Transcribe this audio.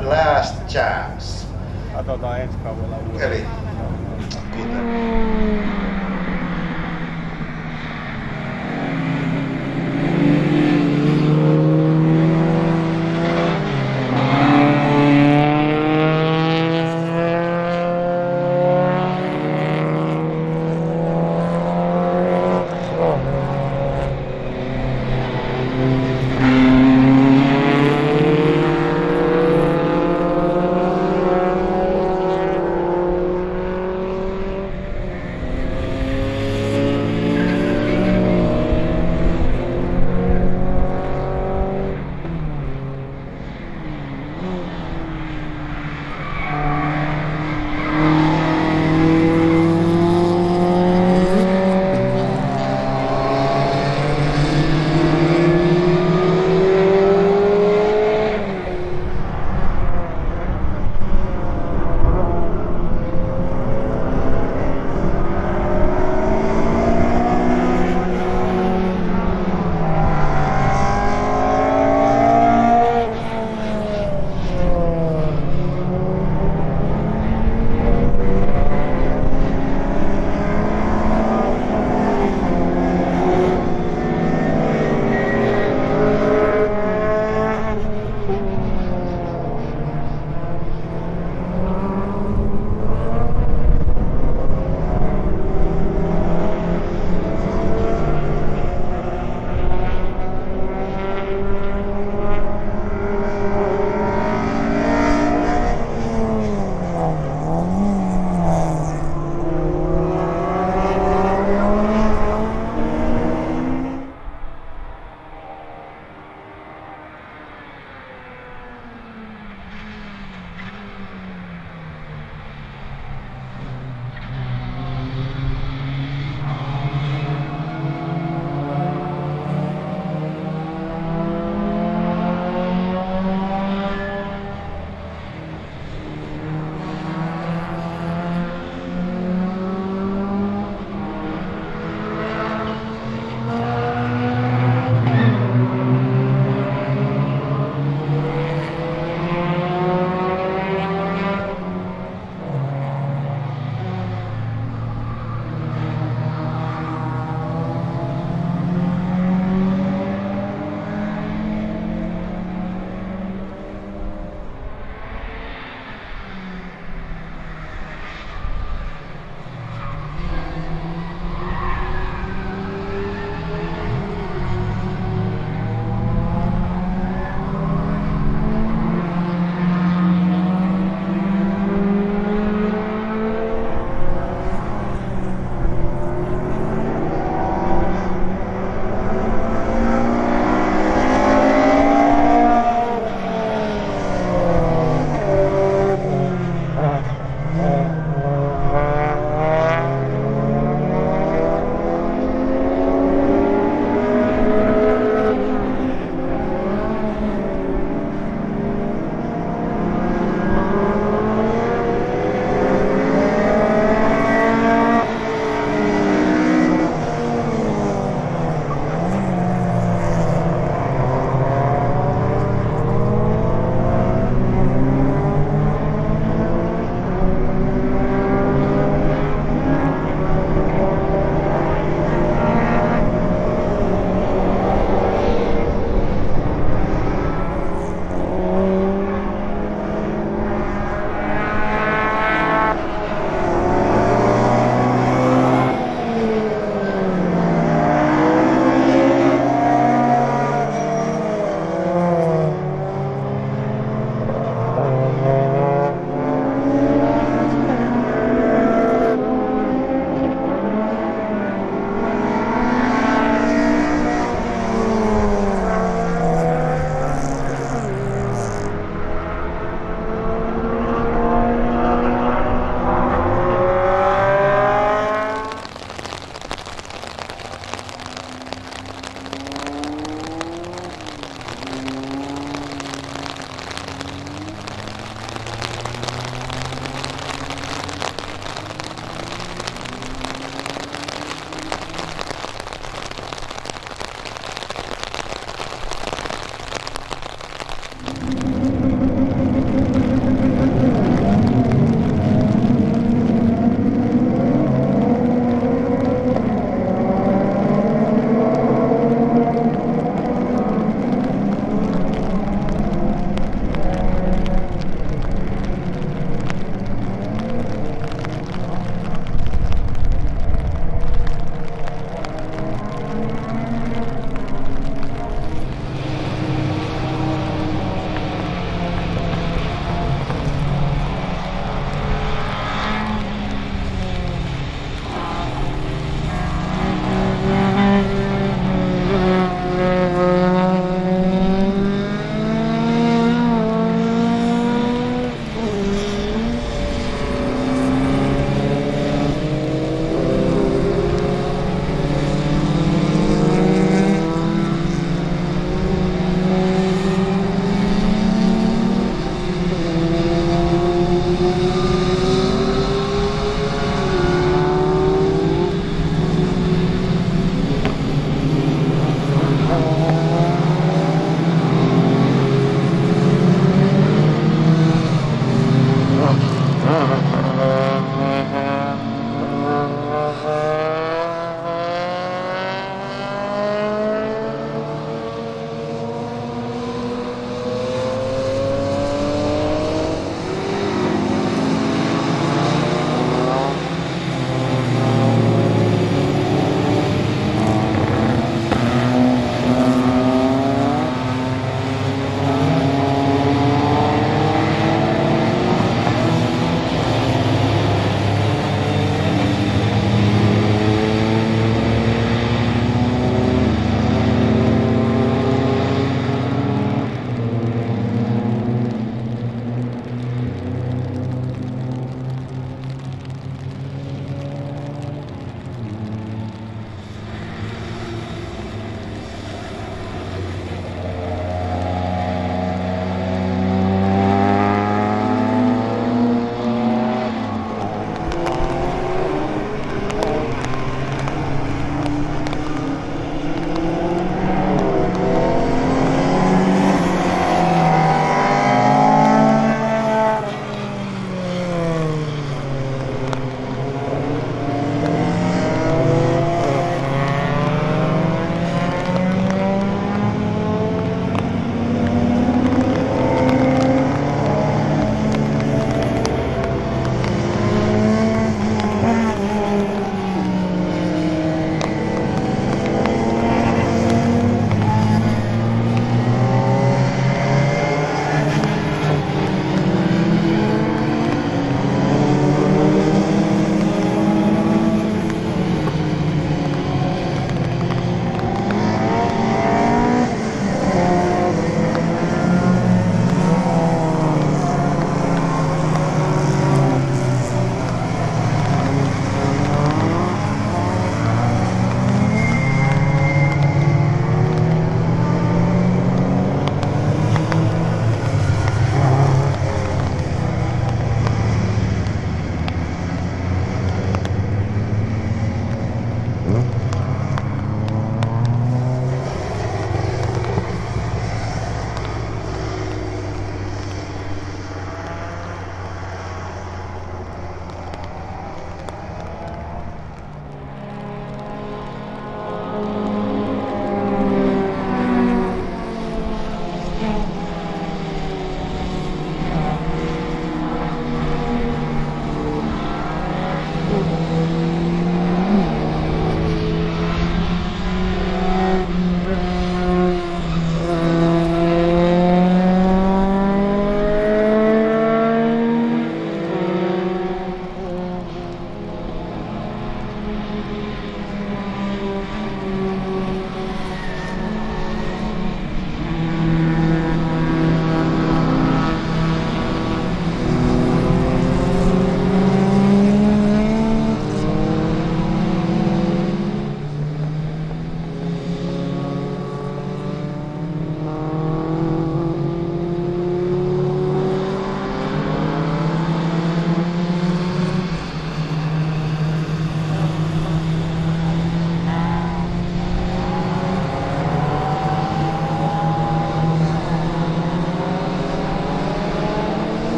last chance. Katsotaan ensi kaudella uudestaan. Eli kuten.